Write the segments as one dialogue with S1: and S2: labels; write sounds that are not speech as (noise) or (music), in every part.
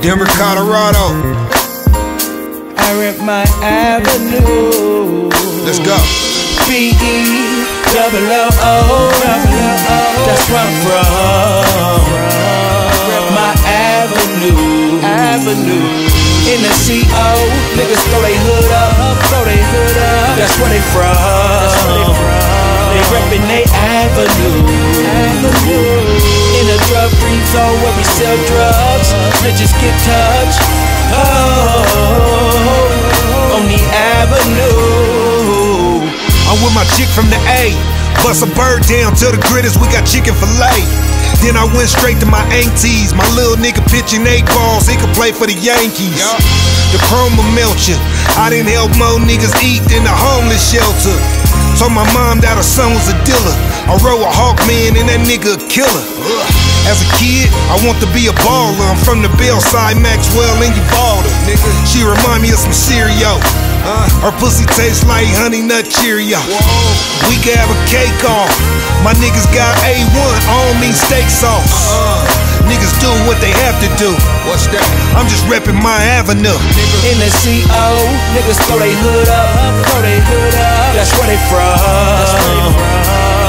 S1: Denver, Colorado.
S2: I rep my avenue.
S1: Let's go.
S2: B E double O O. That's where I'm from. Rep my avenue. Avenue. In the CO, niggas throw they hood up, throw they hood up. That's where they from. They reppin' they avenue. Avenue. In a drug-free zone oh, where we sell drugs, bitches get touched. Oh, on the avenue.
S1: I'm with my chick from the A. Bust a bird down to the gritters, we got chicken fillet. Then I went straight to my aunties. My little nigga pitching eight balls, he could play for the Yankees. The chroma melt you. I didn't help more niggas eat than the homeless shelter. Told my mom that her son was a dealer. I rode a Hawkman and that nigga a killer. As a kid, I want to be a baller. I'm from the Bellside, Maxwell, and you Uvalde. Nigga, she remind me of some cereal. Uh, her pussy tastes like honey nut Cheerio. We can have a cake off. My niggas got A1, I don't mean steak sauce. Uh-uh. Niggas do what they have to do. What's that? I'm just repping my avenue.
S2: In the CO, niggas throw they hood up, throw they hood up. That's where they from.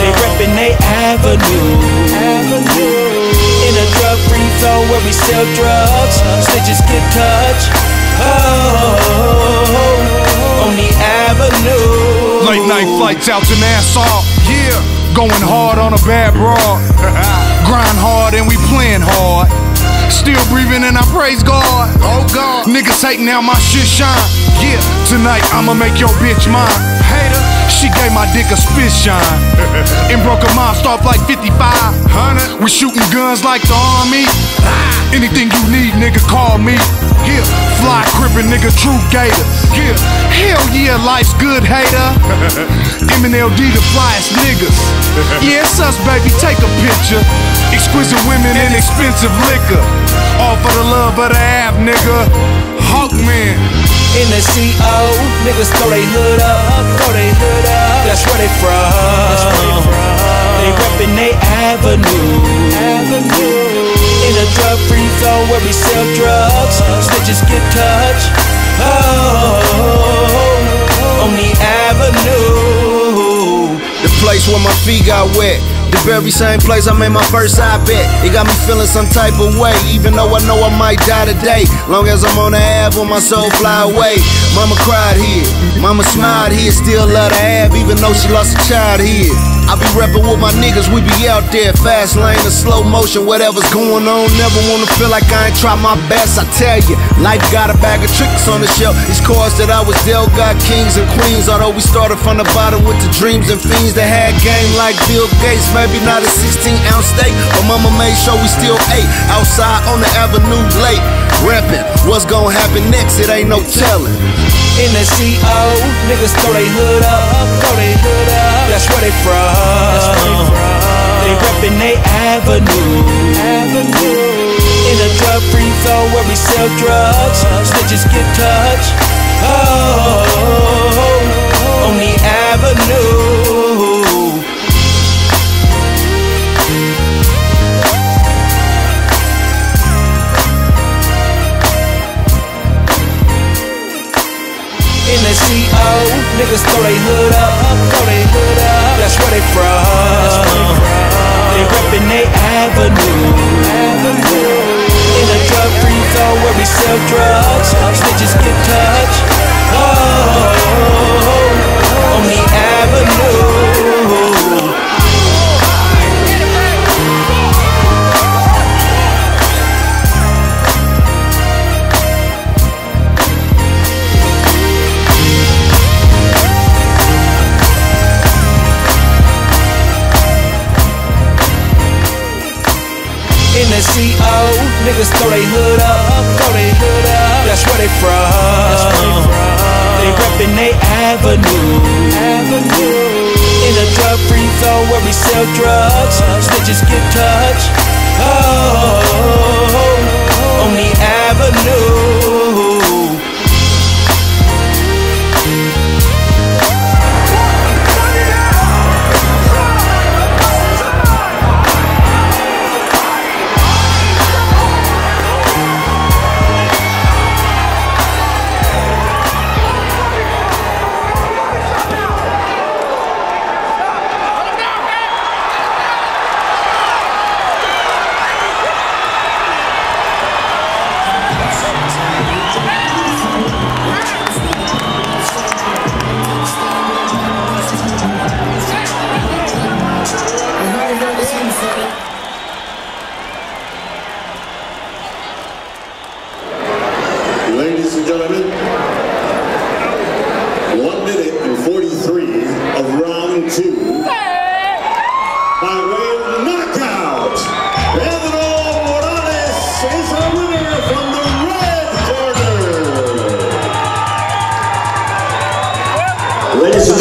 S2: They reppin' they avenue. Avenue. In a drug-free zone where we sell drugs, snitches get touched. Oh, on the avenue.
S3: Late night flights out to Nassau. Yeah. Going hard on a bad broad. (laughs) Grind hard and we playing hard. Still breathing and I praise God. Oh God. Niggas hating now my shit shine. Yeah. Tonight I'ma make your bitch mine. She gave my dick a spit shine. and broke her mouth off like 55. We shooting guns like the army. Anything you need, nigga, call me. Yeah, fly crippin' nigga, true gator. Yeah, hell yeah, life's good, hater. MNLD the flyest niggas. Yeah, it's us, baby, take a picture. Exquisite women and expensive liquor. All for the love of the app, nigga. Hawkman.
S2: In the CO, niggas throw they hood up, throw they hood up. That's where they from. They reppin' they avenue. In a drug-free zone where we sell drugs, snitches get touched. Oh, on the avenue.
S4: The place where my feet got wet. The very same place I made my first I bet. It got me feeling some type of way, even though I know I might die today. Long as I'm on the Ave, when my soul fly away. Mama cried here, mama smiled here, still love the Ave, even though she lost a child here. I be reppin' with my niggas, we be out there, fast lane or slow motion, whatever's going on. Never wanna feel like I ain't tried my best. I tell you, life got a bag of tricks on the shelf. These cards that I was dealt got kings and queens. Although we started from the bottom with the dreams and fiends that had game like Bill Gates. Maybe not a 16 ounce steak, but mama made sure we still ate outside on the avenue late. Reppin', what's gonna happen next? It ain't no telling.
S2: In the CO, niggas throw they hood up, throw they hood up. That's where they from. They reppin' they avenue. Avenue. In a drug-free zone where we sell drugs, snitches get touched. Oh, hood up, throw they hood up. That's where they from. They reppin' they avenue. In a drug-free zone where we sell drugs, snitches get touched. Oh, oh. on In the CO, niggas throw they hood up, throw they hood up. That's where they from. They reppin' they avenue. Avenue. In a drug-free zone where we sell drugs, snitches get touched. Oh, on the avenue.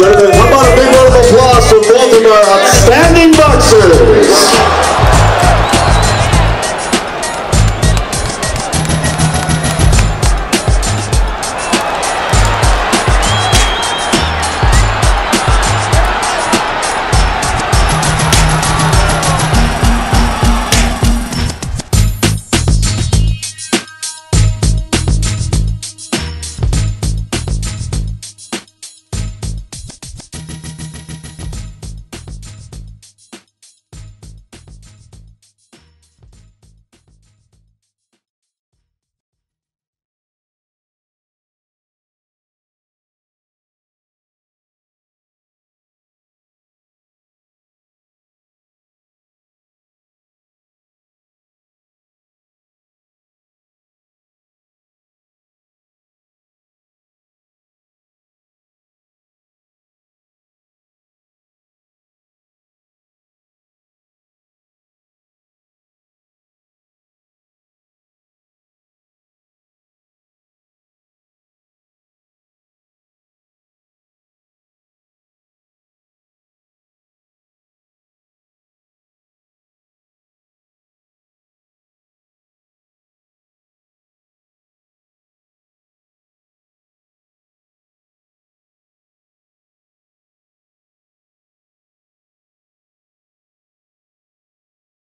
S5: Gentlemen. How about a big round of applause for both of our outstanding boxers?